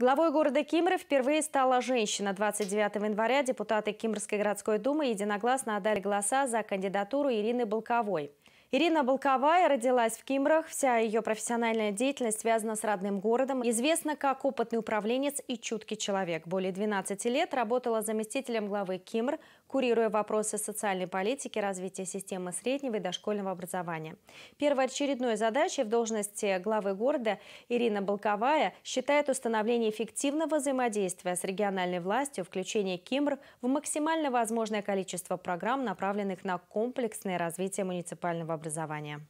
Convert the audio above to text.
Главой города Кимры впервые стала женщина. 29 января депутаты Кимрской городской думы единогласно отдали голоса за кандидатуру Ирины Балковой. Ирина Балковая родилась в Кимрах. Вся ее профессиональная деятельность связана с родным городом. Известна как опытный управленец и чуткий человек. Более 12 лет работала заместителем главы Кимр, курируя вопросы социальной политики, развития системы среднего и дошкольного образования. Первоочередной задачей в должности главы города Ирина Балковая считает установление эффективного взаимодействия с региональной властью, включение Кимр в максимально возможное количество программ, направленных на комплексное развитие муниципального образования.